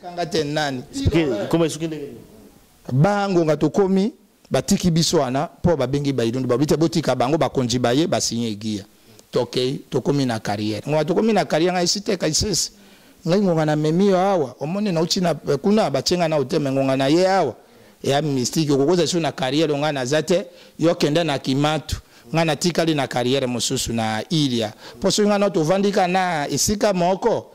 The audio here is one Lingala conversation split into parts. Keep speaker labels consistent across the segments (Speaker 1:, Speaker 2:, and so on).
Speaker 1: kanga te nani
Speaker 2: koma esuki ndenge
Speaker 1: bangonga tokomi batiki biso wana mpo babengi bailundu babi te botika bango bakonzi baye basinye egiya tokei tokomi na carrière ngonga tokomi na carrière ngai siteka isese ngai ngonga na memi yo awa omoni nauti na eh, kuna batie ngai na oteme ngonga na ye awa ya mystike okokoza biso na carrière ngai naza te yo kende na kimatu ngai natikali na carrière mosusu na ilia mpo soki ngai na tovandika na esika moko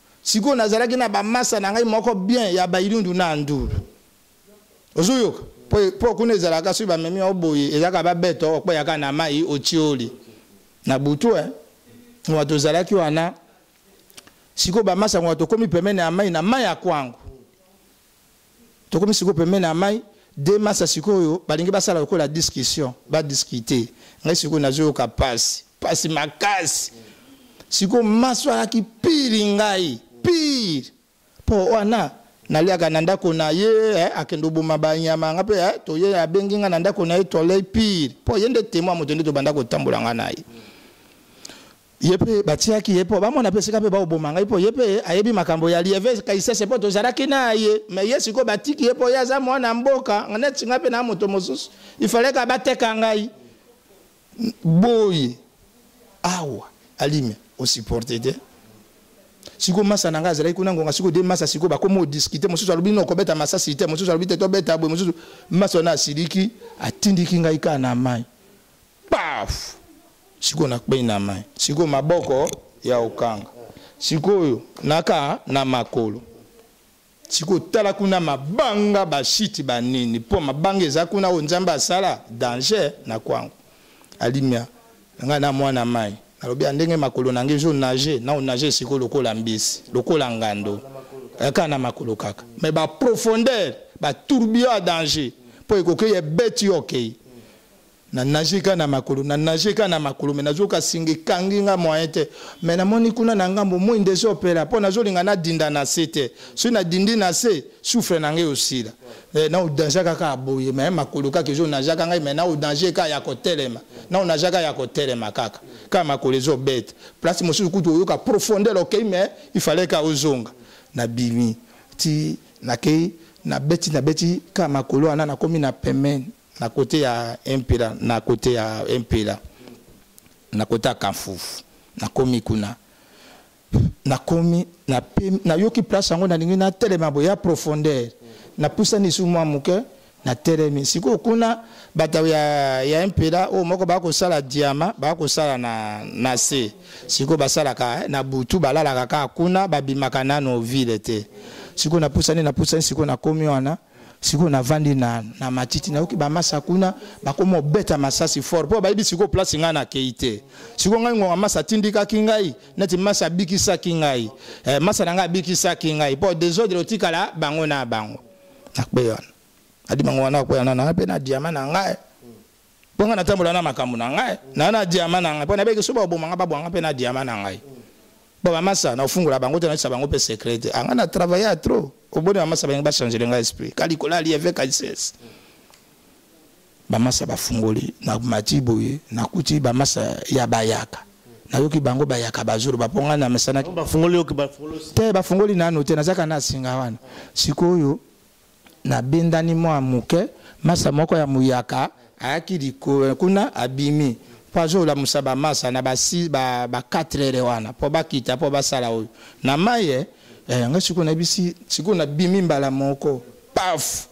Speaker 1: sikoyo nazalaki na bamasa na ngai moko bien ya bailundu na andulu ozoyoka mpo kuna ezalaka soki bamemi yango boye ezalaka babete okpeyaka na mai otioli na butu e ngonga tozalaki wana sikoyo bamasa ngonga tokómi pemene ya mai na mai ya kwango tokomi sikoyo pembeni ya mai de masa sikoyo balingi basala lokola discussion badiskute ngai sikoyo nazoyoka pasi pasi makasi sikoyo maso alaki pili ngai pire mpo wana naliaka na ndako na ye eh, akende oboma banyama nga mpe eh, toye abengi nga na ndako na ye tolei pire mpo ye nde temwa moto nde tobanda kotambola nga na ye ye mpe batiaki ye mpo bamona mpe esika mpe baoboma ngai mpo ye mpe ayebi makambo ya lieve kaisese mpo tozalaki na ye me ye sikoyo batiki ye mpo ye aza mwana mboka neti ngai mpe na moto mosusu ifaleka bateka ngai boye awa alime osupporte te sikoyo masa na ngai azalaki kuna ngonga sikoyo de masa sikoyo bakomi odiskute mosusu alobi no kobeta masasi te mosusu alobi te tobeta boye mosusu masa wana asiliki atindiki ngai kaka na mai paf sikoyo nakpei na mai sikoyo maboko ya okanga sikoyo naka na makolo sikoyo tala kuna mabanga bashiti banini mpo mabanga eza kuna oyo nzambe asala danger na kwango alimia na ngai na mwana mai nalobi ya ndenge makolo na ngai ezonage na onage sikoyo lokola mbisi lokola ngando kaka na makolo kaka mai baprofondeur batourbillon ya danger mpo ekoki ebeti yo okei okay. na nage ka na makolo na nage ka na makolo me nazoka singa ekangi nga moyen te me namoni kuna na ngambo moi nde ezopela mpo nazolinga nadinda na se te soki nadindi na se soufre na ngai osila eh, na odange kaka aboye me makolo kaka ezonajaka ngai me na odange kaka ya kotelema na onajaka ya kotelema kaka kaka makolo ezobeta place mosusu kutu oyoka profondeur okei okay, me ifale kaka ozonga nabimi ti nakei nabeti nabeti kaka makolo wana nakomi na pembeni na kote ya mpela na kote ya mpela na kote ya kanfufu nakomi kuna nakomi nayoki place yango nalingi natelema boye ya profondeur napusani su mwa moke natelemi sikoyo kuna bato ya, ya mpela oyo moko baya kosala diama baya kosala na, na se sikoyo basalaka eh, na butu balalaka kaka kuna babimaka nano ville te sikoyo napusani napusani sikoyo nakomi wana sikoyo navandi na, na matiti nayoki bamasa kuna bakoma obeta masasi fort mpo bayebi sikoyo place ngai nakei te sikoyo ngai ngonga masa atindikaki ngai neti masa abikisaki ngai eh, masa na ngai abikisaki ngai mpo desordre otikala bango na bango nakweyi wana adi bango wana akweyi wana nanga mpe na diama na ngai mpo ngai natambola na makambo na ngai na na diama na ngai mpo nayebaki soki baboma ngai babwanga mpe na diama na ngai mpo bamasa naofungola bango te nayebisa bango mpe secret te anga ah, na travaille ya trop oboni bamasa balingi bachangele ngai esprit kalikola alieve kalisese bamasa bafungoli na mati boye nakuti bamasa ya bayaka nayoki bango bayaka bazoloba mpo ngai namesanaki te bafungoli nano te nazalaka na singa wana sikoyo Nabendani mwa moke, masa moko ya muyaka ayaki likolo kuna, abimi mpo azolamusa ba masa na ba six, ba, ba quatre heures wana mpo bakita mpo basala oyo na mai eh, eh nga siko nabisi siko nabimi mbala moko paf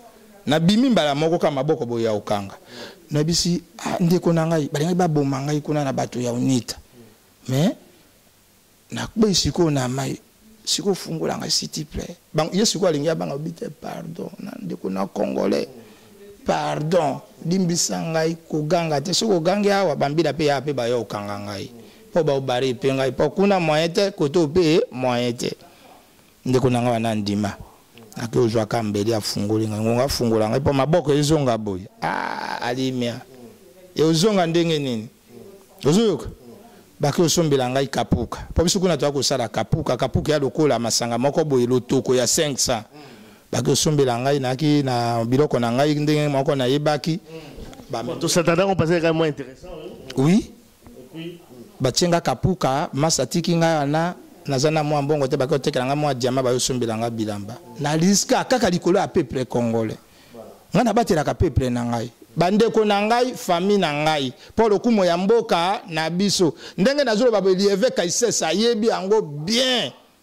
Speaker 1: nabimi mbala moko ka maboko boye ya okanga nabisi ah, ndeko na ngai balingaki baboma ngai kuna na bato ya unita mais nakweyi sikoyo na mai sikoyo fungola ngai sitiple ye sikoyo alingi abanga obi te pardon na ndeko na congolais pardon limbisa ngai koganga te soki ogangi awa bambila mpe yaa mpe baya okanga ngai mpo baobare mpe ngai mpo kuna moyen te koto mpe moyen te ndeko na ngai wana andima ake ozwaka mbeli afungoli ngai ngonga afungola ngai mpo maboko ezonga boye ah, alimia e ozonga ndenge nini ozoyoka bake osombela ngai kapuka mpo biso kuna toya kosala kapuka kapuka ya lokola masanga moko boye lotoko ya 500 bake osombela ngai nayaki na biloko na ngai ndenge moko nayebaki oui batie nga kapuka masi atiki ngai wana naza na mwa mbongo te bakoki kotekela ngai mwa diama bayosombela ngai bilamba na riska kaka likolo ya peuple congolais ngai nabatelaka peuple na ngai bandeko na ngai famille na ngai mpo lokumo ya mboka na biso ndenge nazoloba boye lieve kaises ayebi yango bien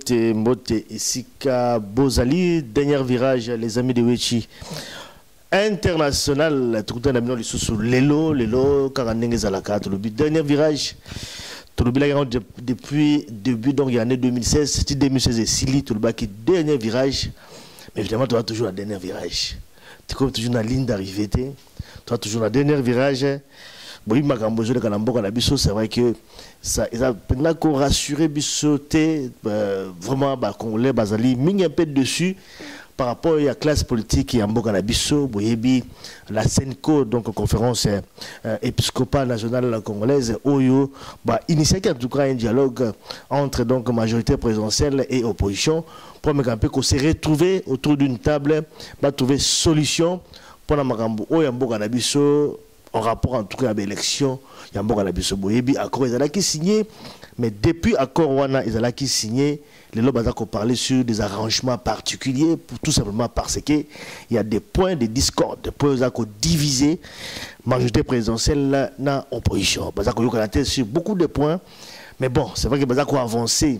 Speaker 2: mbote mbote esika bozali dernier virage les amis de wechi international tokutani na bino lisusu lelo lelo kaka ndenge ezalaka tolobi dernier virage tolobelaki yango depuis début donc ya année 2016 ti 2016 esili tolobaki dernier virage mais évidemment toza toujours na dernier virage tikomi toujours na ligne d'arrivée te toi toujours na dernier virage boyebi makambo ezoleka na mboka na biso c'est vrai que ça eza mpenza korassurer biso te euh, vraiment bacongolais bazali mingi un peu dessus par rapport ya classe politique ya mboka na biso boyebi la senco donc conférence euh, euh épiscopale nationale congolaise oyo bainitiaki en tout cas un dialogue entre donc majorité présidentielle et opposition mpo ameka mpe ko se retrouver autour d'une table batrouver solution pona makambo oyo ya mboka na biso en rapport en tout cas ya ba élection ya mboka na biso boyebi accord ezalaki signé mais depuis accord wana ezalaki signé lelo baza ko parler sur des arrangements particuliers pour tout simplement parce que il y a des points de discorde po eza ko diviser majorité présidentielle na, na opposition baza ko yokana te sur beaucoup de points mais bon c'est vrai que baza ko avancer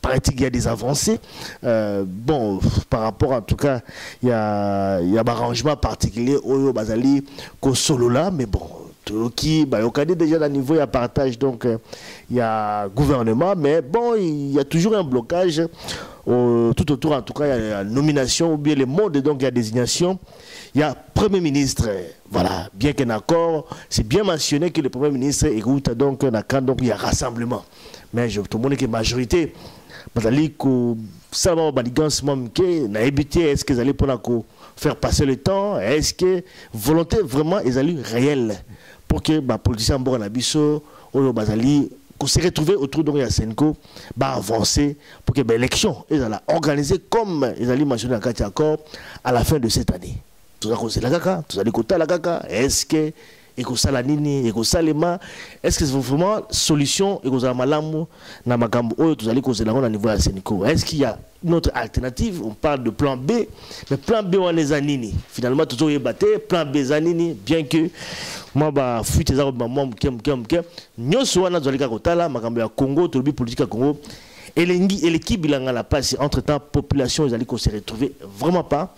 Speaker 2: pratique, il y a des avancées. Euh, bon, par rapport, en tout cas, il y a, un arrangement particulier, Oyo Bazali, qu'on solo là, mais bon, qui bah, au déjà à niveau il y a partage donc il y a gouvernement mais bon il y a toujours un blocage tout autour, en tout cas, il y a la nomination ou bien les modes, donc il y a désignation. Il y a Premier ministre, voilà, bien qu'un accord, c'est bien mentionné que le Premier ministre écoute donc un accord, donc il y a rassemblement. mais je tomoni ke majorité bazali kosala mwa baligance mwa moke nayebi te est ce que ezali mpona ko faire passer le temps est ce que volonté vraiment ezali réelle pour que bapoliticien ya mboka na biso oyo bazali qu'on se retrouver autour donc ya Senko ba avancer pour que ben élection ils allaient organiser comme ils allaient mentionner kati accord à la fin de cette année tout ça qu'on se la kaka tout ça les kota la kaka est-ce que ekosala nini ekosalema est ce que vraiment solution ekozala malamu na makambo oyo tozali kozela yango na niveau ya senico est ce qu'il y a une autre alternative on parle de plan b mais plan b wana eza nini finalement tozoyeba te plan b eza nini bien que mwa bafuite eza kobima mwa moke moke moke nyonso wana tozali kaka kotala makambo ya congo tolobi politike ya congo elengi eleki bilanga na pasi entre temps population ezali kose retrouver vraiment pas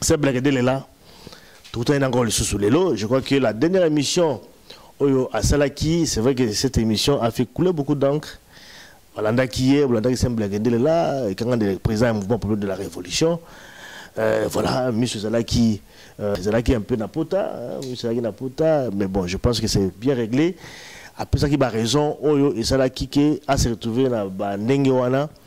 Speaker 2: c'est blague de lela tokutani na ngai lisusu lelo je crois que la dernière émission oyo asalaki c'est vrai que cette émission a fait couler beaucoup d'encre balandaki ye bolandaki c'est blague de lela ekanga de président ya mouvement populaire de la révolution euh, voilà miso ezalaki euh, ezalaki un peu na pota hein, miso ezalaki na pota mais bon je pense que c'est bien réglé apesaki baraison oyo esalaki ke ase retrouve na bandenge wana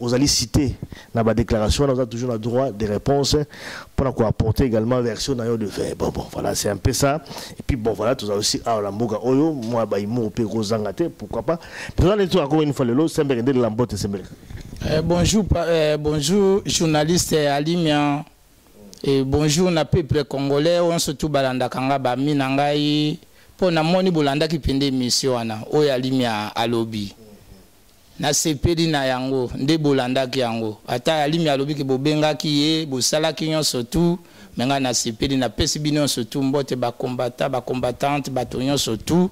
Speaker 2: ozali cité na ba déclaration wana oza toujours na droit de réponse pour na apporter également version na yo de fait bon bon voilà c'est un peu ça et puis bon voilà toza aussi awa na mboka oyo mwa ba humour pe kozanga te pourquoi pas président de tout encore une fois lelo sembeke nde la mbote sembeke
Speaker 1: euh, bonjour euh, bonjour journaliste Alimia et bonjour na peuple congolais on se tout balanda kanga ba mina ngai po na moni bolandaki pende émission wana oyo Alimia alobi Nasepeli na yango nde bolandaki yango. Ata Alimi alobi ke bobengaki ye, bosalaki nyonso tout, mais ngai nasepeli. Napesi bino nyonso tout mbote, ba combattants, ba combattantes, bato nyonso tout.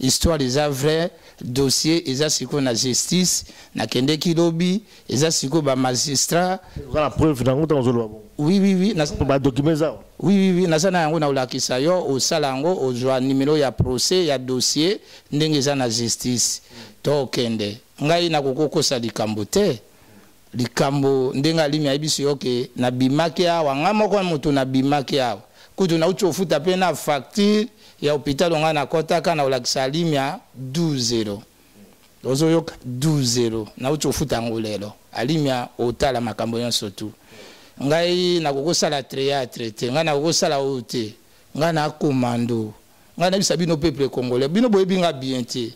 Speaker 1: Histoire eza vraie, dossier eza sikoyo na justice. Nakendeki lobi, eza sikoyo ba magistrats. Oza na preuve na yango ntango ozoloba bongo? Oui, oui, oui. Naza- Ba document eza awa. Oui, oui, oui. Naza na yango nakolakisa yo, osala yango, ozwa numero ya procès, ya dossier, ndenge eza na justice tokende ngai nakokokosa likambo te likambo ndenge alimi ayebisi yo ke nabimaki awa ngai moko motu nabimaki awa kutu nauti ofuta mpe na facture ya hopitalo ngai nakɔtaka na olakisa alimia 12 ozoyoka 12 nauti ofuta yango lelo alimia otala makambo nyonso tu ngai nakokosala treatre te ngai nakokosala oyo te ngai na komando ngai nayebisa bino peuple congolais bino boyebi ngai bien te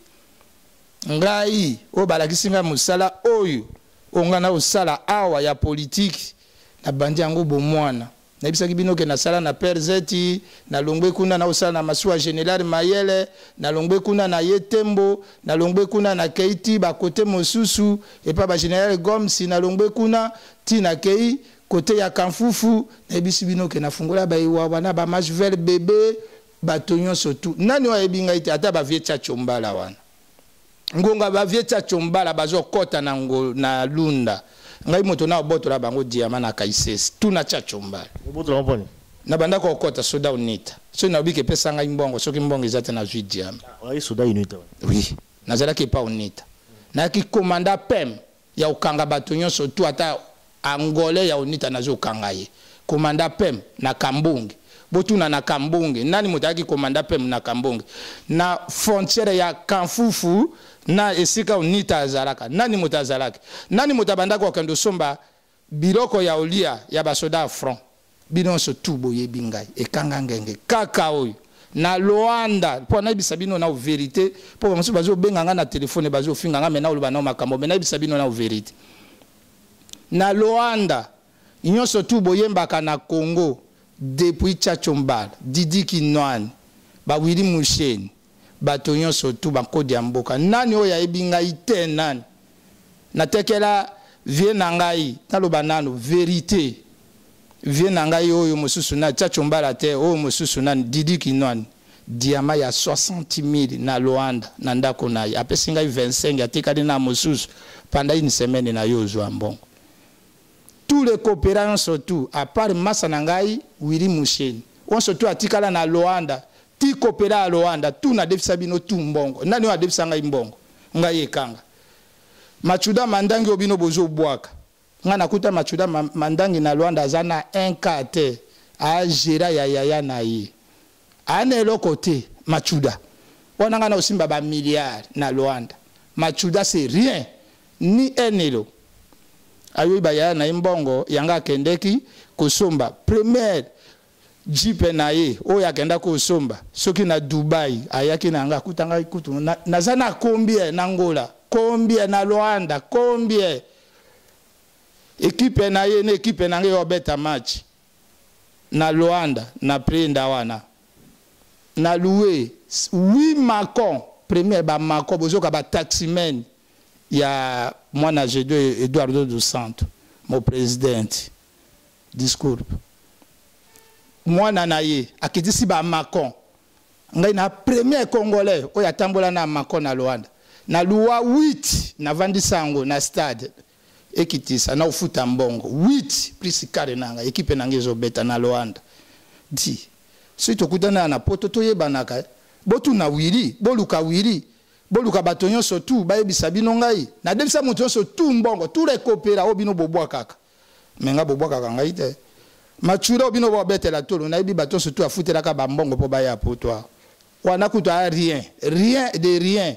Speaker 1: ngai oyo balakisi ngai mosala oyo oyo ngai naosala awa ya politiki nabandi yango bomwana nayebisaki bino ke nasala na perzeti nalongwe kuna naosala na masuwa general mayele nalongwe kuna na ye tembo nalongwe kuna na kei ti bakote mosusu epai bageneral gomes nalongwe kuna ti nakei Cote ya kanfufu nayebisi bino ke nafungola ba ewawa na ba mashvel bebe bato nyonso tout nani oyo ayebi ngai te ata ba vieux tchatcho mbala wana ngonga ba vieux tchatcho mbala bazo kota na ngo na lunda ngai moto na obotola bango diama na kaises tout na tchatcho mbala obotola ngo poni na banda ko kota soda unita so na obi ke pesa ngai mbongo soki mbongo ezate na zui diama ah, oyi soda unita oui nazalaki epa unita nayaki komanda pem ya kokanga bato nyonso tout ata angolais ya onita nazo kanga ye komanda pem na kambunge botuna na kambunge nani moto ayaki komanda pem na kambunge na frontiere ya kanfufu na esika onita azalaka nani moto azalaki nani moto abandaki kokende osomba Biloko ya olia ya ba soda ya front binonso tout boyebi ngai ekanga ngenge kaka oyo na Luanda mpo nayebisa bino nao verite mpo bamosusu bazobenga ngai na telefone bazofinga ngai me naoloba nao makambo me nayebisa bino nao verite na Luanda nyonso tu boyembaka na Congo depuis Chacho Mbala Didi Kinwani ba Willy Musheni bato nyonso tu bankodi ya mboka nani oyo ayebi ngai te nani natekela vie na ngai naloba nano verite vie na ngai oyo mosusu nani chacho mbala te oyo mosusu nani didi kinwani diama ya 60000 na loanda na ndako na ye apesi ngai 25 atikali na mosusu panda une semaine na yo ozwa mbongo Tout les cooperants yonso tout à part masa na ngai Willy Musheni onso tout atikala na Loanda ti cooperant ya Loanda tout na defisa bino tout mbongo nani oyo adefisa ngai mbongo ngai ekanga machuda mandangi oyo bino bozo bwaka ngai nakuta machuda mandangi na Loanda aza na un cas te a gera ya yaya na ye aya na eloko te machuda wana ngai naosimba ba milliard na luanda machuda c'est rien ni enelo ayoyi bayaya na ye mbongo yanga akendeki kosomba première jipe na ye oyo akenda kosomba soki na dubai ayaki na yanga akuta ngai kutu naza na combien na ngola combien na luanda combien ekipe na ye na ekipe na ngai obeta match na Luanda na prenda wana na louer 8 macon premier ba macon bozoka ba taximen ya mwana Gedo Eduardo dos Santos mon president discours mwana na ye akitisi ba macon ngai na premier congolais oyo atambola na macon na Luanda na lua 8 navandisa yango na stade ekitisa na ofuta mbongo 8 plus kare na nga ekipe na nga ezobeta na loanda di soki tokutana na poto toyebanaka eh. botuna wili boluka wili boluka bato nyonso tu bayebisa bino ngai nadebisa moto nyonso tu mbongo tu rekopera oyo bino bobwakaka me ngai bobwakaka ngai te macura oyo bino bobetela tolo nayebi bato nyonso tu afutelaka bambongo mpo baya poto awa wana kutu aya rien rien de rien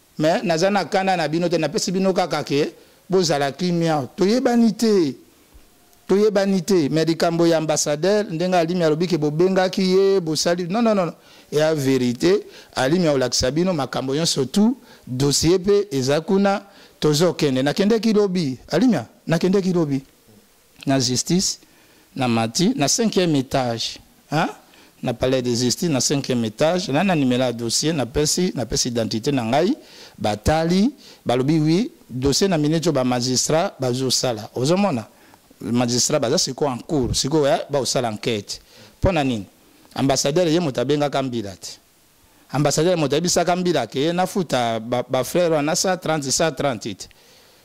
Speaker 1: Mais naza na kanda na bino te napesi bino kaka ke bozala kimia toyebani te toyebani te mais likambo ya ambassadeur ndenge alimi alobi ke bobengaki ye bosali non non non ya verite alimi akolakisa bino makambo nyonso tout dossier mpe eza kuna tozokende nakendeki lobi alimia nakendeki lobi na justice na mati na cinquième étage hein? na palais de justice na cinquième étage na na numela ya dossier napesi napesi identité na ngai batali balobi wi dossier na minute oyo bamagistrat bazosala ozomona magistrat baza sikoyo en cours sikoyo eh, baosala enquête mpo na nini ambassadeur ye moto abengaka mbila te ambassadeur moto ayebisaka mbila ke nafuta bafrere ba wana 130 130 te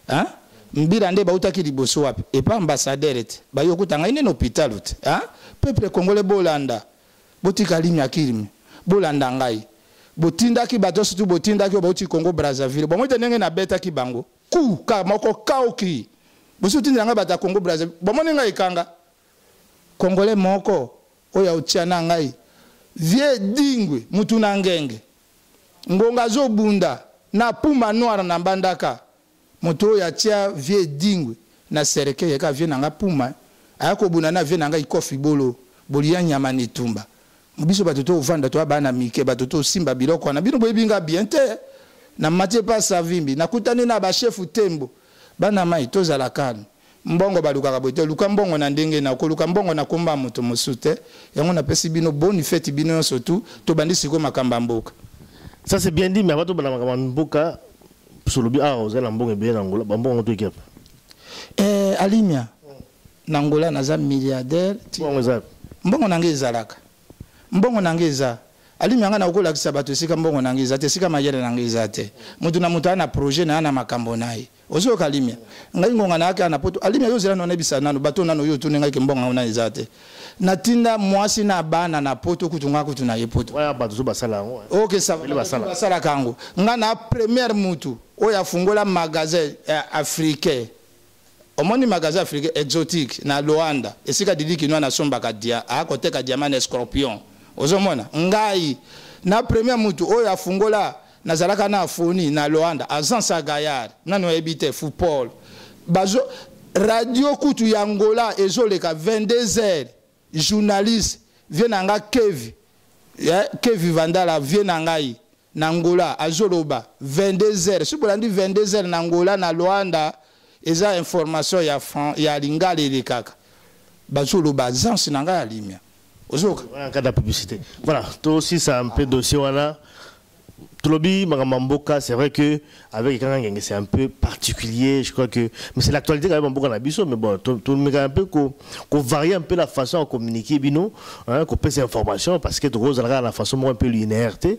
Speaker 1: hein? mbila nde bautaki liboso wapi epa ambassadeur te baye okuta ngai nde na hôpital te hein? peuple congolais bolanda botika limya kilimi bolanda ngai botindaki bato surtout botindaki oyo bauti congo brazzaville bomoi te ndenge nabetaki bango ku ka moko kaoki bosi otindela ngai bato ya congo brazzaville bomoni ngai ekanga Congolais moko oyo aotia na ngai vieux Edingwe mutu na ngenge ngonga azo bunda na puma noir na mbandaka moto oyo atia vieux Edingwe na sereke yeka vieux na nga puma aya kobunda na vieux na ngai kofi bolo bolia nyama na etumba biso bato to vanda to abana mike bato to simba biloko wana bino boyebi nga bien te na matie pa savimbi nakutani na ba chef tembo bana mai tozala calme mbongo balukaka boye te luka mbongo na ndenge na koluka mbongo na komba moto mosusu te yango napesi bino boni feti bino nyonso tu tobandi sikoyo makambo ya mboka
Speaker 2: ça c'est bien dit mais avant tobanda makambo ya mboka solobi awa ozali na mbongo ebele na ngola bambongo yango toyeki apa
Speaker 1: eh, alimia na ngola naza milliardaire
Speaker 2: mbongo eza
Speaker 1: mbongo na ngai ezalaka mbongo na ngai eza alimi yanga nakolakisa bato esika mbongo na ngai eza te esika mayele na ngai eza te moto na moto aa na projet na ya na makambo na ye ozo yoka alimia ngai ngonga nayaki awa na poto alimia yo zela nano yebisa nano bato nano yo otuni ngai ke mbongo yango nani eza te natinda mwasi na bana na poto kutu ngai kutu na ye poto ok basalaka yango ngai na première mutu oyo afungola magasin eh, africain omoni magasin africain exotique na loanda esika didi kinoa nasombaka dia akoteka diamant na scorpion ozomona ngai na première mutu oyo afungola nazalaka na afoni na loanda agence ya gayard nani oyebi te football bazo radio kutu ya angola ezoleka 22 heures journaliste vie na nga kevi yeah, kevi vandala vie na ngai na angola azoloba 22 heures soki bolandi 22 heures na angola na luanda eza information ya franc ya lingala elekaka bazoloba agence na ngai ya limia
Speaker 2: ozoka wana kata publicité voilà tosisa mpe dossier wana tolobi makambo ya mboka c'est vrai que avec ekanga ngenge c'est un peu particulier je crois que mais c'est l'actualité quand même ya mboka na biso mais bon tomeka un peu kovarie un peu la façon ya communiquer bino kopesa information parce que tokozala kaka na façon moko un peu linéaire te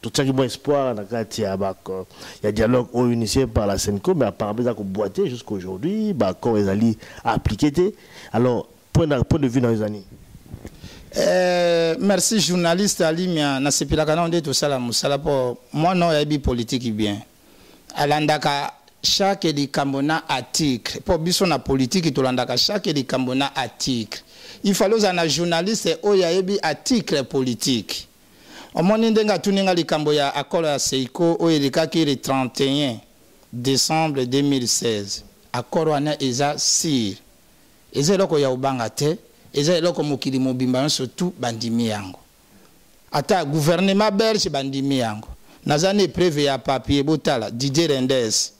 Speaker 2: totiaki mwa espoir na kati ya bako ya dialogue oyo initié par la senco mais apparemment eza koboite jusqu'à aujourd'hui baaccord ezali appliqué te alors point, na, point de vue na yo eza nini
Speaker 1: Eh, merci journaliste alimia nasepelaka nao nde tosala mosala mpo mwana oyo ayebi politiki bien alandaka chaque likambo na article mpo biso na politiki tolandaka chaque likambo na article ifale ozala na journaliste oyo ayebi article politiki omoni ndenge atuni nga likambo ya akolo ya seiko oyo elekaki le 31 décembre 2016 akolo wana eza sire eza eloko ya obanga te eza eloko mokili mobimba yonso tu bandimi yango ata gouvernement belge bandimi yango naza na epreuve ya papier botala didier rendes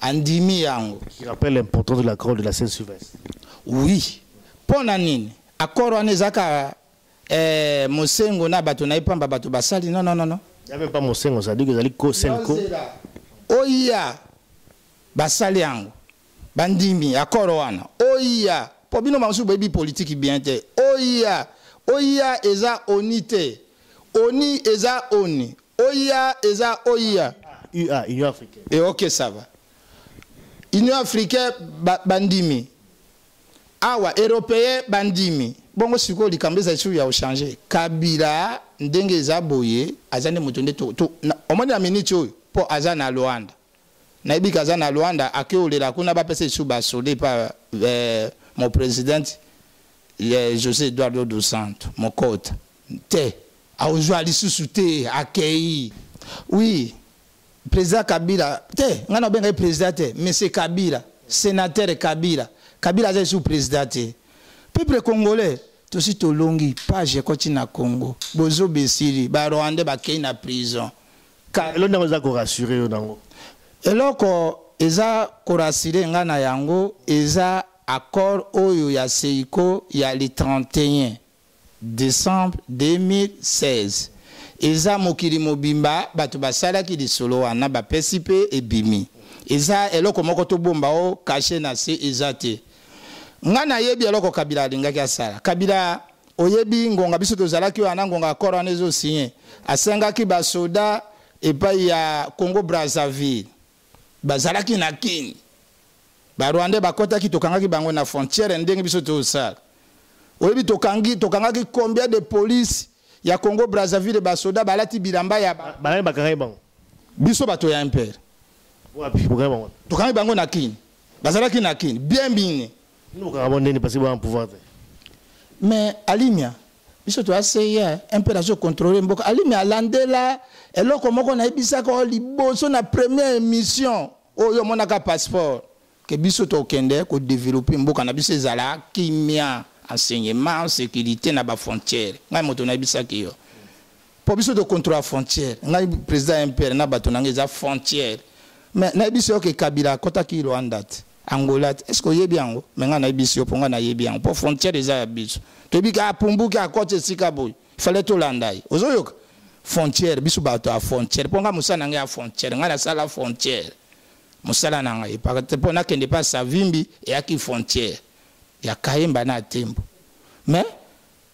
Speaker 1: andimi yango
Speaker 2: qui rappelle l'importance de l'accord de la saint sylvestre
Speaker 1: oui mpo na nini accord wana ezaka Eh, mosengo na bato na ye pamba bato basali non non non non.
Speaker 2: Ya même pas mosengo ça dit que ezali ko senko.
Speaker 1: Oya basali yango bandimi accord wana oya po bino bamasusu boyebi politiki bien te oya oya eza oni te oni eza oni oya eza oya
Speaker 2: ua union africaine
Speaker 1: e ok ça va union africaine bandimi ba awa europeen bandimi bongo sikoyo likambo eza lisusu ya ochange kabila ndenge eza boye aza nde moto nde omoni na miniti oyo mpo aza na luanda nayebi kaza na luanda akeolela kuna bapesa lisusu basole pa eh, mopresidente eh, josé eduardo dos santo mokota te aozwa lisusu te akei wi Président Kabila, te, nga na benga président te, monsieur Kabila, sénateur Kabila. Kabila aza sous président te. Peuple congolais, tosi tolongi page ekoti na Congo. Bozo besili, ba Rwandais ba kei na prison. Ka...
Speaker 2: Elonda oza ko rassurer yo nango.
Speaker 1: Eloko eza ko rassurer nga na yango eza accord oyo ya Seiko ya le 31. Decembre 2016 eza mokili mobimba batu basalaki lisolo wana bapesi pe ebimi eza eloko moko tobomba o cache na se eza te nga nayebi eloko kabila alingaki asala kabila oyebi ngonga biso tozalaki wana ngonga accord wana ezo signe asengaki basoda epai ya congo brazzaville bazalaki na kin barwandais bakɔtaki tokangaki bango na frontière ndenge biso tozosala oyebi tokangi tokangaki combien de police ya congo brazzaville basoda balati bilamba ya
Speaker 2: banani bakangaki bango
Speaker 1: biso bato ya impere tokangi bango na kin bazalaki na kin bien
Speaker 2: mingi Nous avons des parce que pouvoir.
Speaker 1: Mais Alimia, biso to aseya un peu nazo contrôler mboka. Alimia alandela eloko moko na ebisaka o liboso na première émission oyo monaka passeport que biso to kende ko développer mboka na biso ezala kimia enseignement sécurité na ba frontières. Ngai moto na ebisaki yo. mpo biso tokontrola frontière ngai président ya mpr na bato na ngai eza frontière mais nayebisi yo ke kabila akɔtaki rwanda te angola te estce oyebi yango me ngai nayebisi yo mpo ngai nayebi yango mpo frontière eza ya biso toyebi ke apumbuki akɔti esika boye fale tolanda ye ozoyoka frontière biso bato ya frontière mpo ngai mosala na ngai ya frontière ngai nasala frontière mosala na ngai mpo nakende mpe savimbi eyaki frontière ya kayemba na atembo mais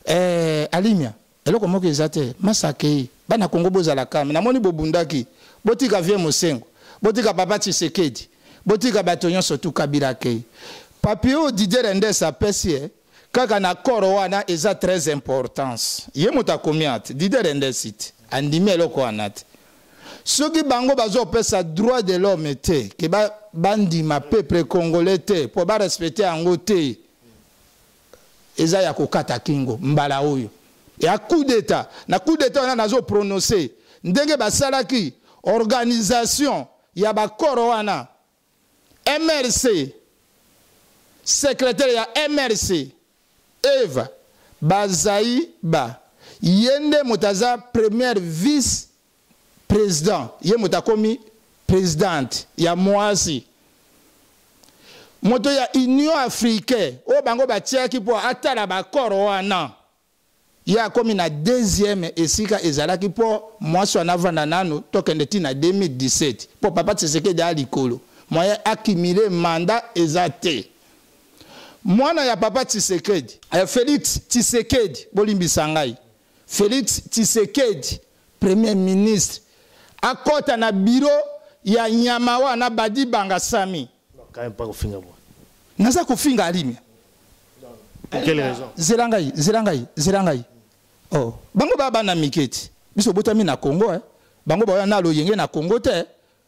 Speaker 1: eh, alimia Eloko moko eza te. Masa akeyi. Bana Congo bozala calme. Namoni bobundaki. Botika vieux Mosengo. Botika papa Tshisekedi. Botika bato nyonso tout Kabila akeyi. Papier oyo Didier Rendes apesi ye kaka na accord wana eza très importance. Ye moto akomi awa te. Didier Rendes te. Andimi eloko wana te. Soki bango bazopesa droit de l'homme te ke bandima peuple congolais te po ba respecter yango te. eza ya kokata kingo mbala oyo ya coup d'etat na coup d'etat wana nazo prononce ndenge basalaki organisation ya bakoro wana mrc secrétaire ya mrc eva bazaiba ye nde moto aza première vice president ye moto akomi presidente ya mwasi moto ya union africain oyo bango batiaki mpo atala bakor wana ye akomi na deuxième esika ezalaki mpo mwasi wana avanda nanu tokende ti na 2017 mpo papa tshisekedi aya likolo moyen akimile manda eza te mwana ya papa tshisekedi eh, felix tshisekedi bolimbisa ngai Felix Tshisekedi, Premier ministre, akota na biro ya nyama wana Badibanga Sami. Naza kofinga Alimia. Zela ngai, zela ngai, zela ngai. Oh, bango ba bana miketi. Biso botami na Congo eh. Bango ba na loyenge na Congo te.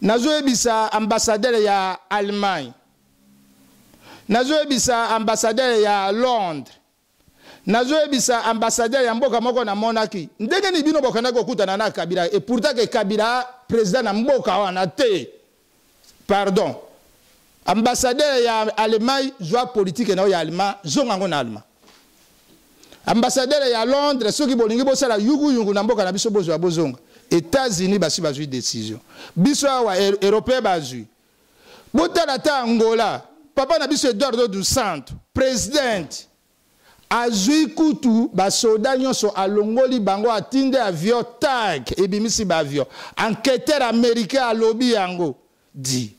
Speaker 1: nazoyebisa ambasadere ya allemagne nazoyebisa ambasadere ya londres nazoyebisa ambasadere ya mboka moko namonaki ndenge nini bino bokendaki kokutana na kabila epourtant ke kabila president na mboka wana te pardon ambassadeur ya allemagne zwa politike na yo ya allemand zonga yango na allemand ambassadeur ya londres soki bolingi bosala yuguyungu na mboka na biso bozwa bozonga états-unis basi bazwi décision biso awa er-, européen bazwi botala ata angola papa na biso eduardo du santo presidente Azui kutu ba soda nionso alongoli bango atindi avion tag ebimisi ba avion enqueteur americain alobi yango di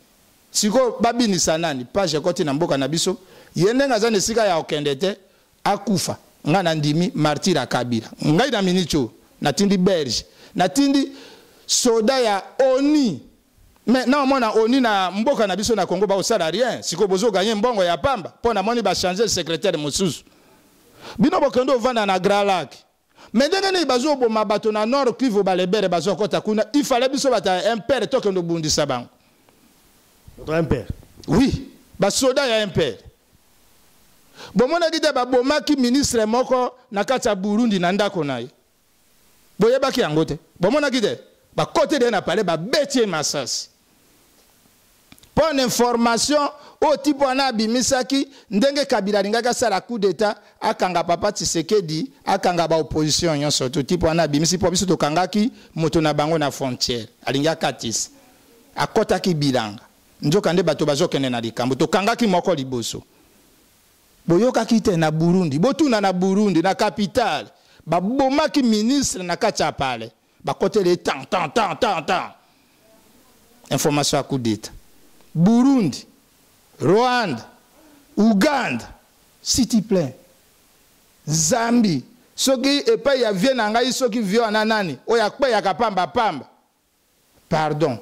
Speaker 1: siko babinisa nani page ekoti na mboka na biso ye ndenge aza na esika ya okende te akufa ngai nandimi martire ya kabila ngai na minitio natindi berge natindi soda ya oni Mais na mwana oni na mboka na biso na Congo ba osala rien. Siko bozo gagner mbongo ya pamba po na moni ba changer secrétaire mususu. Bino bokende ovanda na Grand Lac. Mais ndenge nini bazo boma bato na Nord Kivu ba lebere bazo kota kuna il fallait biso bata un père tokende bundisa bango.
Speaker 2: Notre un père.
Speaker 1: Oui, ba soda ya un père. Bomonaki te babomaki ministre moko na kati ya Burundi na ndako na ye. boyebaki yango te bomonaki te bakoti de na pale babeti ye masasi mpo na information oyo tipe wana abimisaki ndenge kabila alingaki asala coup d'état akanga papa tshisekedi akanga baopposition nyonso to tipe wana abimisi mpo biso tokangaki moto na bango na frontière alingi akatisa akɔtaki bilanga nzoka nde bato bazokende na likambo tokangaki moko liboso Boyokaki te na Burundi, botuna na Burundi na capital babomaki ministre na kati ya palais bakoteli ye tan tan tan tan tan information ya coup d'etat Burundi Rwanda Ouganda city plein Zambie soki epai ya vie na ngai soki vie wana nani oyo akpeyaka pamba pamba Pardon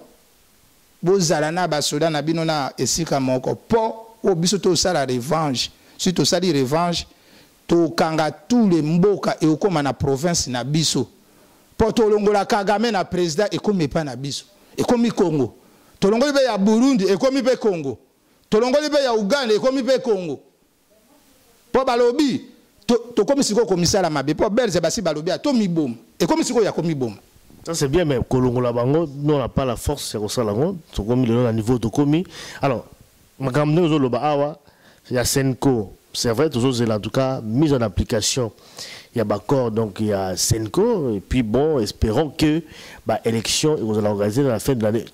Speaker 1: bozala na ba soda na bino na esika moko po oyo biso tosala revanche si tosali revanche tokanga tout le mboka ekokoma na province na biso po tolongola kagame na president ekomi epa na biso ekomi congo tolongoli mpe ya burundi ekomi mpe congo tolongoli mpe ya uganda ekomi mpe congo mpo balobi tokomi sikoyo komisala mabe mpo belge basi balobi to miboma ekomi sikoyo ya komiboma
Speaker 2: Ça c'est bien, mais kolongola bango, nous on n'a pas la force ya kosala yango. Tokomi lelo na niveau tokomi. Alors, makambo ndenge ozoloba awa ya Senko, c'est vrai tozozela en tout cas mise en application ya baccord donc ya Senko et puis bon, espérons que ba élection ekozala organisée na la fin de l'année.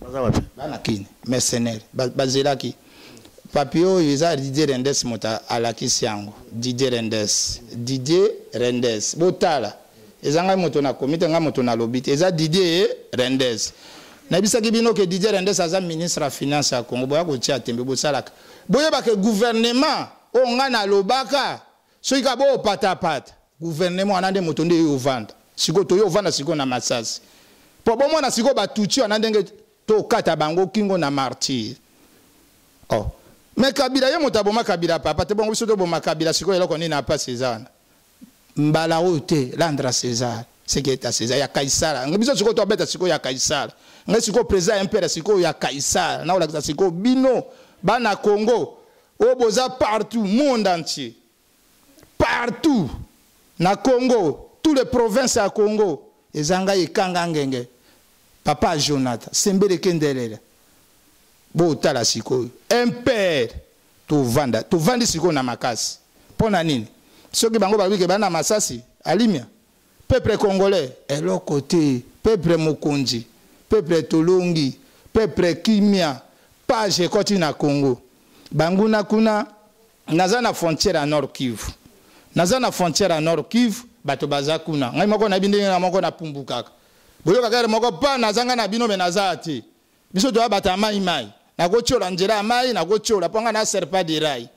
Speaker 1: baza wapi bana kin mercenaire bazelaki papi oyo eza didier rendes moto alakisi yango didier rendes didier rendes botala eza ngai moto nakomi te ngai moto nalobi te eza didier rendes nayebisaki bino ke didier rendes aza ministre ya finance ya congo boya kotia tembe bosalaka boyebake gouvernement oyo ngai nalobaka soki kaka bo pata pata gouvernement wana nde moto nde yo ovanda siko toyo ovanda siko na masasi po bomona siko batuti wana ndenge tokata bango kingo na martyr oh. me kabila ye moto aboma kabila papa te bongo biso toboma kabila sikoyo eloko nini apasi eza wana mbala oyo te landra césar seke eta césar ya kaisala ngai biso sikoyo tobeta sikoyo ya kaisala ngai sikoyo président ya mpera sikoyo ya kaisala naolakisa sikoyo bino bana congo oyo boza partout monde entier partout na congo tous les provinces ya congo eza ngai ekanga ngenge papa jonathan sembeleke ndelela botala sikoyo impere tovanda tovandi sikoyo na makasi mpo na nini soki bango babike bana masasi alimia Peuple congolais eloko te peuple mokonzi peuple tolongi peuple kimia page ekoti na Congo banguna kuna naza na frontière ya Nord Kivu naza na frontière ya Nord Kivu bato baza kuna ngai moko nayebi ndenge na moko na pumbukaka boyokaka ere moko pa nazanga na bino me naza te biso toya bato ya mai mai nakotyola nzela ya mai nakotyola mpo ngai na serpa de rai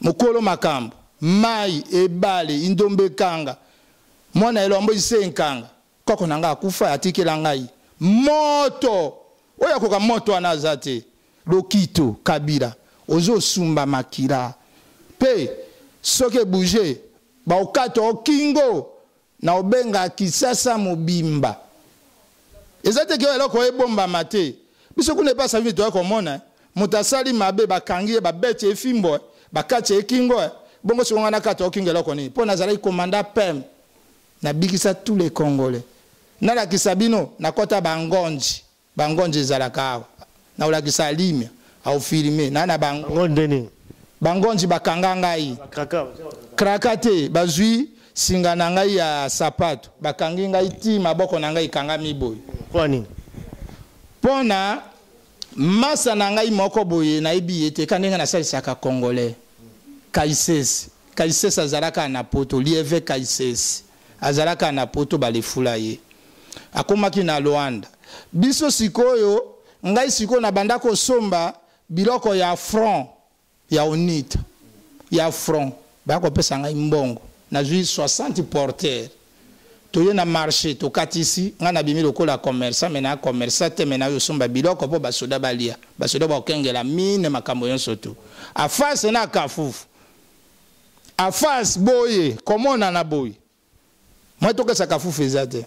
Speaker 1: mokolo makambo mai ebale indombe ekanga mwana elombo ise enkanga koko na ngai akufa atikela ngai moto oyo akoka moto wana aza te lokito kabila ozosumba makila mpe soki ebouge baokata okingo Na obenga kisasa mobimba. Eza te ke eloko ebombama te. Biso kuna epa savimi toya komona eh. Moto asali mabe bakangi ye babeti ye fimbo eh. Bakati ye kingo eh. Bongo siko nga nakata yo kingo eloko nini? Po nazalaki komanda pem. Nabikisa tous les congolais. Nalakisa bino nakota ba ngonji. Ba ngonje ezalaka awa na olakisa alimia au filme na na bango ngonje nde nini ba ngonje bakanga ngai kraka te bazwi singa na ngai ya sapato bakangi ngai ti maboko na ngai ekangami boye mpo nini mpo na masa na ngai moko boye nayebi ye te ka ndenge nasalisaka congolais kaisesi kaisesi azalaka na poto lieve kaisesi azalaka na poto balefula ye akomaki na luanda biso sikoyo ngai sikoyo nabanda kosomba biloko ya front ya onita ya front baya kopesa ngai mbongo nazwi 60 porter toye na marché tokatisi ngai nabimi lokola commerçant me na commerçant te me nayo osomba biloko mpo basoda balia basoda bakokengela mine makambo nyonso tu afase na kafufu a face boye komonana boye mwa tokesaka fufu eza te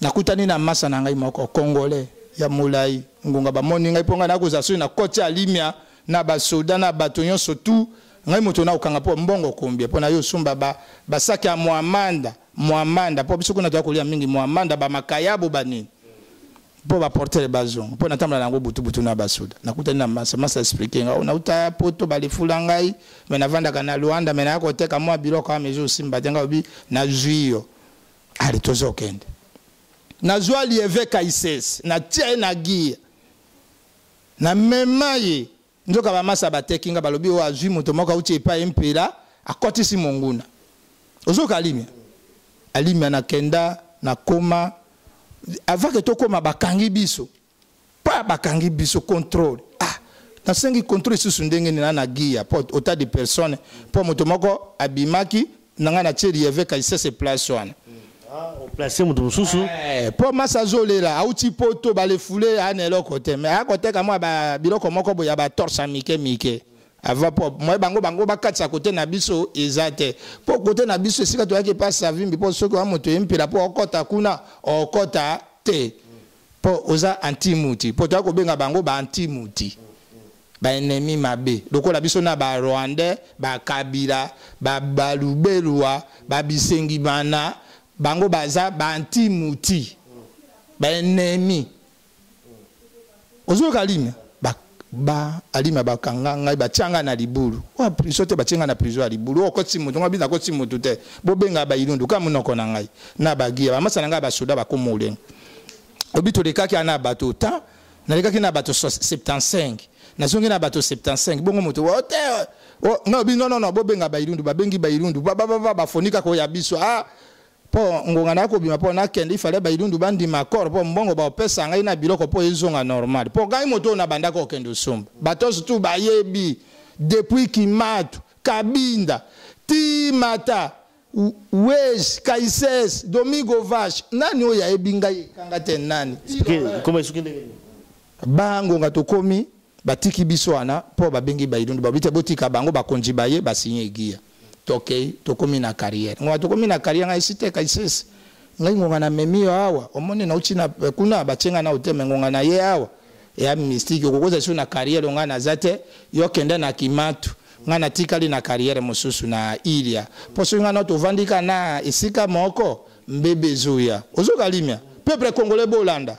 Speaker 1: nakutani na masa na ngai moko congolais ya molai ngonga bamoni ngai mpo ngai nakozala soki na koti ya limia na basoda na bato nyonso tu ngai moto nakokanga mpo mbongo kombia mpo na yo osomba basaki ya mwamanda mwamanda mpo biso kuna toya kolia mingi mwamanda bamakayabo banini mpo baportere bazonga mpo natambola na yango butubutu na basoda nakutani na masa masa explike nga oh, nauta poto balifula ngai me navandaka na luanda me naya koteka mwa biloko ama ezosimba te ngai obi nazwi yo ali tozokende nazwa lieve kaises natia ye na gia namema ye Nzoka ba masa bateki nga balobi oyo azwi moto moko auti epai mpela akotisi monguna. Ozoka alimia alimia na kenda na koma avant que tokoma bakangi biso pa bakangi biso contrôle ah nasengi contrôle lisusu ndenge nini na na gia po ota de personne po moto moko abimaki na ngai natie lieve kaisese place wana
Speaker 2: place moto mosusu
Speaker 1: mpo eh, masi azolela auti poto balefule aa na eloko te mai akoteka mwa biloko moko boye ya batorse ya mike mike ava mpo moye bango bango bakatisa kote na biso eza te mpo kote na biso esika toyaki epa savimbi mpo soki wa moto ye mpela mpo okɔta kuna okɔta te po oza anti muti po toya kobenga bango ba anti muti ba ennemi mabe lokola biso na ba rwandais ba kabila ba balubelwa ba bisengimana bango baza ba anti muti ba ennemi ozoyoka lime ba alima bakanga ngai batya ngai na libulu oyo prison te batye ngai na prison ya libulu oyo koti moto ngai bina koti moto te bobenga bailundu kaka monoko na ngai na bagiya bamasa na ngai basoda bakoma olenge obi tolekaki ana bato ta nalekaki na bato 75 nazongi na bato 75 bongo moto oh, te oh, ngai obi nonono bobenga bailundu babengi bailundu babababa bafoni kaka oyo ya biso a ah, mpo ngonga na kobima mpo nakende ifale bailundu bandima accord mpo mbongo baopesa ngai na biloko mpo ezonga normal mpo ngai moto oyo nabandaki kokende osomba bato surtout bayebi depuis kimatu kabinda timata wes kaises domingo vache nani oyo ayebi ngai ekanga te nani bangonga tokomi batiki biso wana mpo babengi bailundu babi te botika bango bakonzi baye basinye egiya tokei tokomi na carrière ngonga tokomi na carrière ngai esi te kaisese ngai ngonga na memi yo awa omoni nauti na eh, kuna batie ngai nao te me ngonga na ye awa eya mystique okokoza so na carrière ngai naza te yo kende na kimatu ngai natikali na carrière mosusu na ilia mpo soki ngai nao tovandi ka na esika moko mbebe ezoya ozokalimia peuple congolais bolanda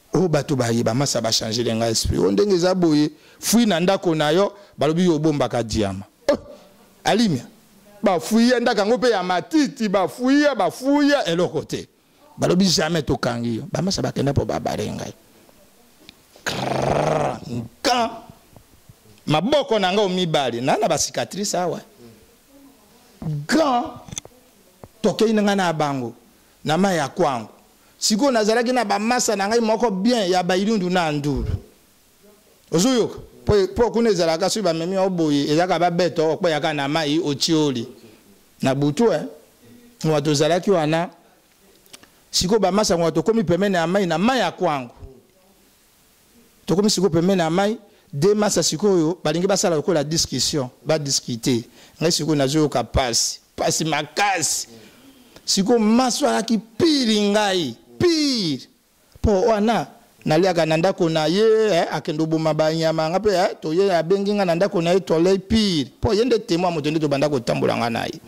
Speaker 1: o oh, bato baye bamasa bachangele ngai esprit o oh, ndenge eza boye fui na ndako na yo balobi yo obombaka diama oh, alimia bafuya ndako yango mpe ya matiti bafuya bafuya eloko te balobi jamais tokangi yo bamasa bakenda mpo babale ngai nka maboko na ngai omibale na na bacicatrice awa grand tokei na ngai na bango Na mayi ya kwango. Sikoyo nazalaki na ba masa na ngai moko bien ya Bailundu na Andulu. Ozoyoka? Po, po kuna ezalaka soki bamemi yo boye ezalaka ba bete oko kweya kaka na mayi otioli na butu eh. Ngonga tozalaki wana. Sikoyo ba masa ngonga tokomi pembeni ya mayi na mayi ya kwango. tokomi sikoyo pembeni ya mai de masa sikoyo balingi basala lokola discussion badiscute ngai sikoyo nazoyoka mpasi mpasi makasi sikoyo maso alaki pili ngai pire mpo wana naliaka na ndako na ye eh, akende oboma banyama nga mpe eh, toye abengi nga na ndako na ye tolei pire mpo ye nde temo ya moto nde tobanda kotambola nga na ye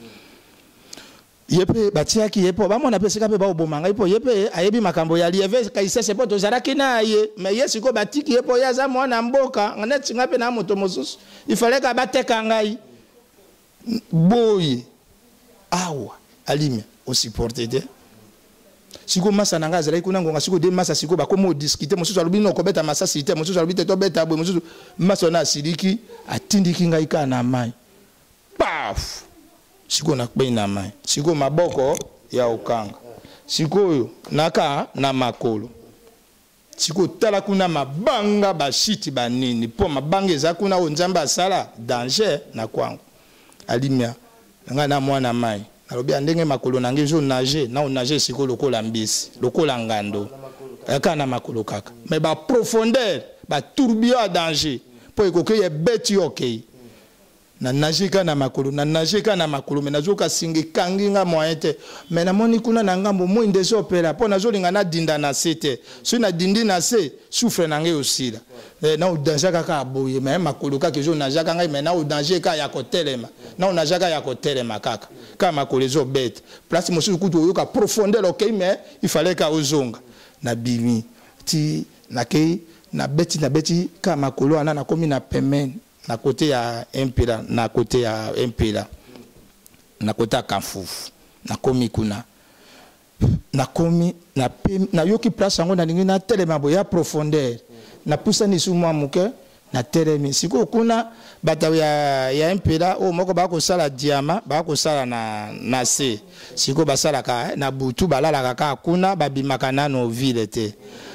Speaker 1: ye mpe batiaki ye mpo bamona mpe esika mpe baoboma ngai mpo ye mpe ayebi makambo ya lieve kaisese mpo tozalaki na ye me ye sikoyo batiki ye mpo ye aza mwana mboka neti ngai mpe na moto mosusu ifaleka bateka ngai boye awa alime osupporte te siko masa na ngai azalaki kuna ngonga siko de masa siko bakomi odiskite mosusu alobi no kobeta masasi te mosusu alobi te tobeta boye mosusu masa wana asiliki atindiki ngai kaka na mai paf sikoyo nakpei na mai sikoyo maboko ya okanga sikoyo naka na makolo sikoyo tala kuna mabanga bashiti banini mpo mabanga eza kuna oyo nzambe asala danger na kwango alimia na ngai na mwana mai nalobi ya ndenge makolo na ngai ezonage na onage sikoyo lokola mbisi lokola ngando kaka na makolo kaka me baprofondeur batourbillon ya danger mpo ekoki ebeti yo okei okay. na nage ka na makolo na nage ka na makolo me nazoka singa ekangi nga moyen te me namoni kuna na ngambo moi nde ezopela mpo nazolinga nadinda na se te soki nadindi na se soufre na ngai osila eh, na odange kaka aboye me makolo kaka ezonajaka ngai me na odange kaka ya kotelema na onaje kaka ya kotelema kaka kaka makolo ezobeta place mosusu kutu oyoka profondeur okei okay, me ifale kaka ozonga nabimi ti nakei nabeti nabeti kaka makolo wana nakomi na pembeni na kote ya mpela na kote ya mpela na kote ya kanfufu nakomi kuna nakomi nayoki place yango nalingi natelema boye ya profondeur napusani su mwa moke natelemi sikoyo kuna bato ya, ya mpela oyo moko bakosala diama bakosala na, na se sikoyo basalaka eh, na butu balalaka kaka kuna babimaka nano ville te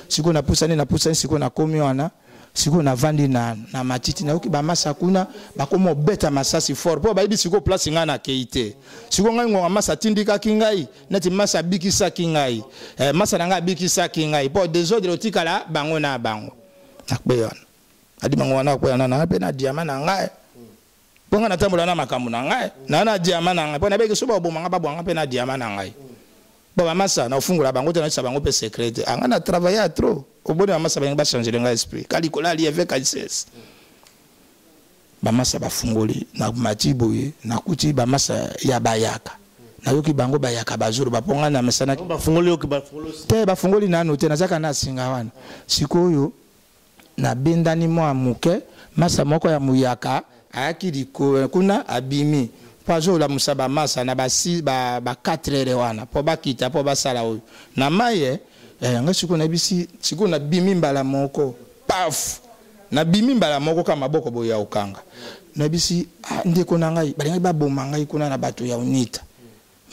Speaker 1: sikoyo napusani napusani sikoyo nakomi wana sikoyo navandi na, na matiti nayoki bamasa kuna bakoma obeta masasi fort mpo bayebi sikoyo place ngai nakei te sikoyo ngai ngonga masa atindikaki ngai neti masa abikisaki ngai eh, masa na ngai abikisaki ngai mpo desordre otikala bango na bango nakweyi wana adi bango wana akweya na nanga mpe na diama na ngai mpo ngai natambola na makambo na ngai na na diama na ngai mpo nabeki so baboma ngai babwa ngai mpe na diama na ngai mpo bamasa naofungola bango te nayisa bango mpe secret te anga ah, na travaille ya trop oboni bamasa balingi bachangele ngai esprit kalikola ali avec alises bamasa bafungoli na mati boye nakuti bamasa ya bayaka nayoki bango bayaka bazoloba mpo ngai namesanaki te bafungoli nano te nazalaka na singa wana sikoyo Nabendani mua muke, masa moko ya muyaka ayaki likolo kuna, abimi po azolamusa ba masa na ba six, ba, ba quatre heures wana po bakita po basala oyo na mayi eh, eh ngai sikoyo nayebisi, sikoyo nabimi mbala moko paf, nabimi mbala moko kaka maboko boye ya kokanga, nayebisi ah, ndeko na ngai balingaki baboma ngai kuna na bato ya UNITA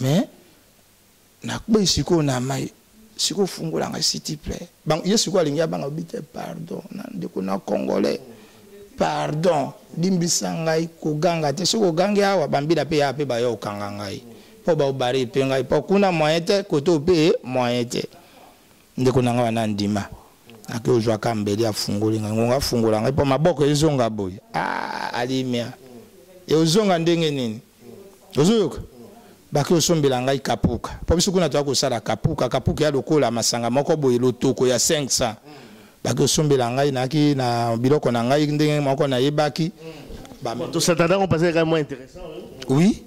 Speaker 1: mais nakwei sikoyo na mai sikoyo fungola ngai sitiple ye sikoyo alingi abanga obi te pardon na ndeko na congolais pardon limbisa ngai koganga te soki ogangi awa bambila mpe yaa mpe baya okanga ngai mpo baobare mpe ngai mpo kuna moyen te koto mpe moyen te ndeko na ngai wana andima ake ozwaka mbeli afungoli ngai ngonga afungola ngai mpo maboko ezonga boye ah, alimia e ozonga ndenge nini ozoyoka bake osombela ngai kapuka mpo biso kuna toya kosala kapuka kapuka ya lokola masanga moko boye lotoko ya 500 bake osombela ngai naki na biloko na ngai ndenge moko nayebaki oui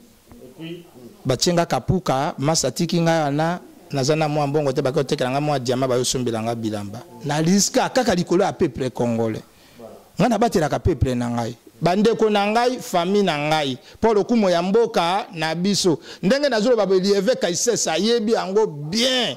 Speaker 1: batie nga kapuka masi atiki ngai wana naza na mwa mbongo te bakoki kotekela ngai mwa diama bayosombela ngai bilamba na riska kaka likolo ya peuple congolais ngai nabatelaka peuple na ngai bandeko na ngai fami na ngai mpo lokumo ya mboka na biso ndenge nazoloba boye lieve kaises ayebi yango bien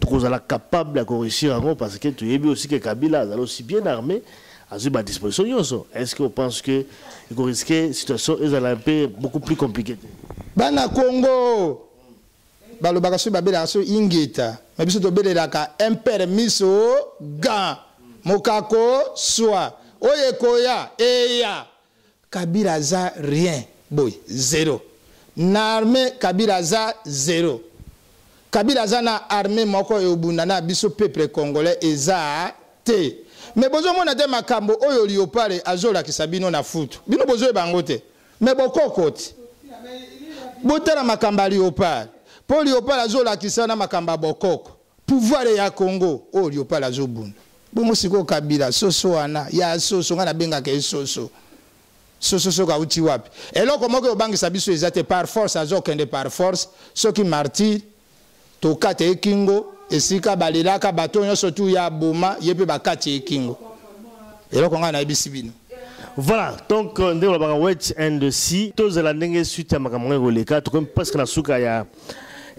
Speaker 2: tokozala capable ya koreussir yango parce que toyebi aussi que kabila azali aussi bien armé azwi badisposition nyonso est ce que opense que ekoriske situation ezala un peu beaucoup plus compliqué te
Speaker 1: bana congo balobaka soki babelaka so ingeta me biso tobelelaka impere miso ga mokako swa oyo ekoya eya Kabila aza rien boye zero na armee kabila aza zero kabila aza na armee moko eobunda na biso peuple congolais eza te me bozomona te makambo oyo liopare azolakisa bino na futu bino bozoyeba yango te me bokokoti botala makambo ya liopare mpo liopare azolakisa na makambo ya bokoko Pouvoir ya Congo oyo Liopala azo bunda. Bongo sikoyo Kabila soso wana ya soso nga nabengaka ye soso. Soso soki auti wapi? Eloko moko obangisa biso eza te par force azo kende par force soki martyr tokata ye kingo esika balelaka bato nyonso tu ya boma ye mpe bakati ye kingo. Eloko nga nayebisi bino.
Speaker 2: Voilà, donc euh, ndenge olobaka wait and see tozela ndenge suite ya makambo ngai koleka tokomi presque na suka ya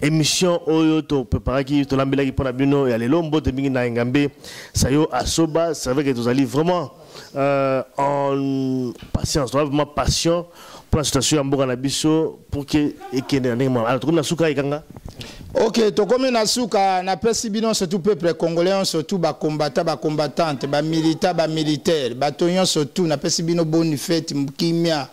Speaker 2: émission oyo to préparaki to lambelaki pona bino ya lelo mbote mingi na engambe sayo asoba c'est vrai que tozali vraiment euh, en patience toza vraiment patient pour la situation ya mboka na biso pour que ekende na ndenge mwana alors tokomi na suka ekanga
Speaker 1: ok tokomi na suka napesi bino surtout peuple congolais on surtout bacombatant bacombattante bamilita bamilitaire bato nyonso tout napesi bino boni fete kimia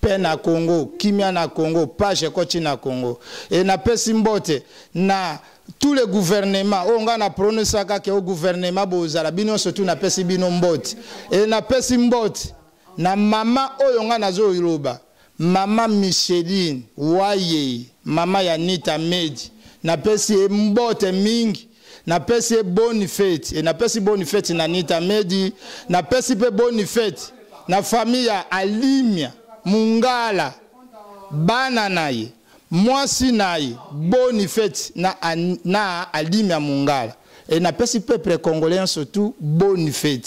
Speaker 1: paix na Congo, kimia na Congo, page ekoti na Congo. Et na pesi mbote na tous les gouvernements oyo ngai na pronosaka ke o gouvernement bozala bino surtout na pesi bino mbote. Et na pesi mbote na mama oyo ngai nazo loba mama Micheline Waye, mama ya Nita Medi. Na pesi mbote mingi. napesi ye boni fete e napesi boni fete na nita medi napesi mpe boni fete na famille ya alimia mungala bana na ye mwasi na ye boni fete na, na alimia mungala e napesi peuple congolais nyonso tu boni fete